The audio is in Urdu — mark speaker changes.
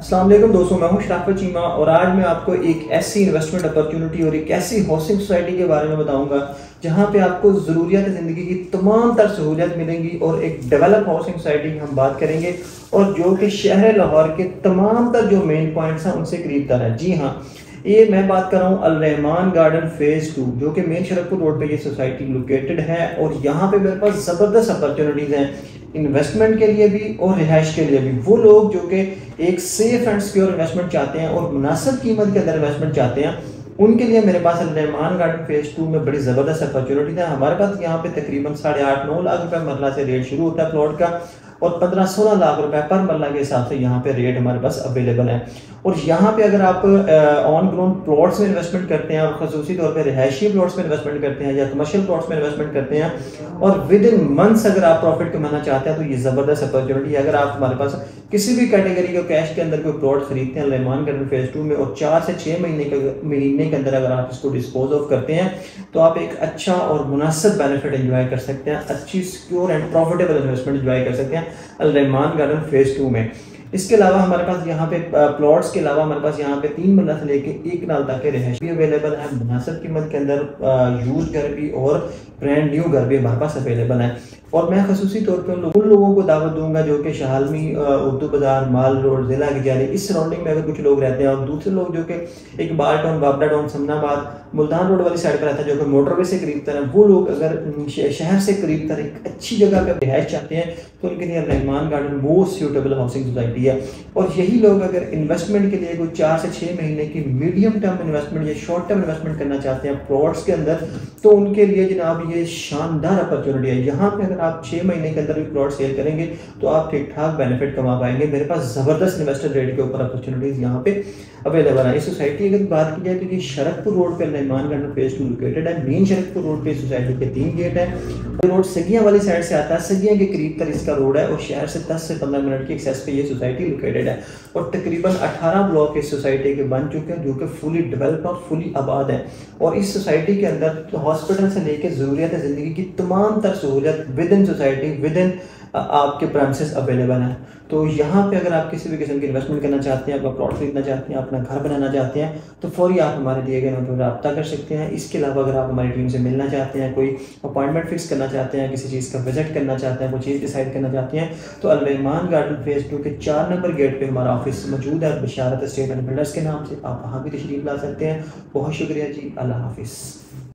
Speaker 1: السلام علیکم دوستوں میں ہوں شرافت چیمہ اور آج میں آپ کو ایک ایسی انویسٹمنٹ اپرچونٹی اور ایک ایسی ہاؤسنگ سوسائٹی کے بارے میں بتاؤں گا جہاں پہ آپ کو ضروریات زندگی کی تمام تر سہولیات ملیں گی اور ایک ڈیولپ ہاؤسنگ سوسائٹی کی ہم بات کریں گے اور جو کہ شہر لاہور کے تمام تر جو مین پوائنٹس ہیں ان سے قریب تر ہے جی ہاں یہ میں بات کر رہا ہوں الرحمان گارڈن فیز ٹو جو کہ مین شرکپور روڈ پہ یہ سوسائٹی لوکیٹڈ ہے اور یہاں پہ میرے پاس زبردست اپرچونٹیز ہیں۔ انویسٹمنٹ کے لیے بھی اور رہائش کے لیے بھی۔ وہ لوگ جو کہ ایک سیف اینڈ سکیور انویسٹمنٹ چاہتے ہیں اور مناسب قیمت کے اندر انویسٹمنٹ چاہتے ہیں، ان کے لیے میرے پاس الرحمان گارڈن فیز ٹو میں بڑی زبردست اپرچونٹی ہے۔ ہمارے پاس یہاں پہ تقریباً ساڑھے آٹھ نو لاکھ روپے مرلہ سے ریٹ شروع ہوتا ہے پلاٹ کا۔ اور پندرہ سولہ لاکھ روپے پر مرلہ کے حساب سے یہاں پہ ریٹ ہمارے پاس اویلیبل ہے اور یہاں پہ اگر آپ آن گراؤنڈ پلاٹس میں انویسٹمنٹ کرتے ہیں اور خصوصی طور پہ رہائشی پلاٹس میں انویسٹمنٹ کرتے ہیں یا کمرشل پلاٹس میں انویسٹمنٹ کرتے ہیں اور ود ان منتھس اگر آپ پروفٹ کمانا چاہتے ہیں تو یہ زبردست اپرچونٹی ہے۔ اگر آپ ہمارے پاس کسی بھی کیٹیگری کو کیش کے اندر کوئی پلاٹ خریدتے ہیں رحمان گارڈن فیز ٹو میں اور چار سے چھ مہینے کے مہینے کے اندر اگر آپ اس کو ڈسپوز آف کرتے ہیں تو آپ ایک اچھا اور مناسب بینیفٹ انجوائے کر سکتے ہیں، اچھی secure and profitable investment enjoy کر سکتے ہیں۔ الرحمان گارڈن فیز ٹو میں۔ اس کے علاوہ ہمارے پاس یہاں پہ پلاٹس کے علاوہ ہمارے پاس یہاں پہ تین مرلہ سے لے کے ایک نال تک کے رہائش بھی اویلیبل ہے مناسب قیمت کے اندر یوز گھر بھی اور برینڈ نیو گھر بھی ہمارے پاس اویلیبل ہے اور میں خصوصی طور پہ ان لوگوں کو دعوت دوں گا جو کہ شہالمی اردو بازار، مال روڈ، ضلع کی اس سراؤنڈنگ میں اگر کچھ لوگ رہتے ہیں اور دوسرے لوگ جو کہ ایک ٹاؤن بابڈا ٹاؤن، سمنا آباد، ملتان روڈ والی سائڈ پہ رہتا ہے جو کہ موٹر وے سے قریب تر ہے وہ لوگ اگر شہر سے قریب تر ایک اچھی جگہ پہ رہائش چاہتے ہیں، تو ان کے لیے Rahman garden most suitable housing society ہے۔ اور یہی لوگ اگر انویسٹمنٹ کے لیے کوئی چار سے چھ مہینے کی میڈیم ٹرم انویسٹمنٹ یا شارٹ ٹرم انویسٹمنٹ کرنا چاہتے ہیں پلاٹس کے اندر، تو ان کے لیے جناب یہ شاندار اپرچونٹی ہے۔ یہاں پہ اگر آپ چھ مہینے کے اندر بھی پلاٹ سیل کریں گے تو آپ ٹھیک ٹھاک بینیفٹ کما پائیں گے۔ میرے پاس زبردست انویسٹر ریٹ کے اوپر اپرچونیٹیز یہاں پہ اویلیبل ہیں۔ اس سوسائٹی اگر بات کی جائے تو یہ شرکپور روڈ پہ Nauman garden phase two located ہے۔ مین شرکپور روڈ پہ سوسائٹی کے تین گیٹ ہیں۔ روڈ سگیاں والی سائڈ سے آتا ہے۔ سگیاں کے قریب تر اس کا روڈ ہے اور شہر سے دس سے پندرہ منٹ کی ایکسیس پہ یہ سوسائٹی لوکیٹڈ ہے۔ اور تقریباً اٹھارہ بلاک اس سوسائٹی کے بن چکے ہیں جو کہ فلی ڈیولپ اور فلی آباد ہیں۔ اور اس سوسائٹی کے اندر ہاسپٹل سے لے کے ضروریات زندگی کی تمام تر سہولیت with within society within آپ کے پرائمسز اویلیبل ہیں تو یہاں پہ اگر آپ کسی بھی قسم کی انویسٹمنٹ کرنا چاہتے ہیں اپنا پلاٹ خریدنا چاہتے ہیں، اپنا گھر بنانا چاہتے ہیں، تو فوری آپ ہمارے دیے گئے نمبر پر رابطہ کر سکتے ہیں. اس کے علاوہ اگر آپ ہماری ٹیم سے ملنا چاہتے ہیں، کوئی اپوائنٹمنٹ فکس کرنا چاہتے ہیں، کسی چیز کا وزٹ کرنا چاہتے ہیں کوئی چیز ڈیسائڈ کرنا چاہتے ہیں، تو الرحمان گارڈن فیز ٹو کے چار نمبر گیٹ پہ ہمارا آفس موجود ہے. بشارت اسٹیٹ اینڈ بلڈرس کے نام سے آپ وہاں بھی تشریف لا سکتے ہیں. بہت شکریہ جی. اللہ حافظ.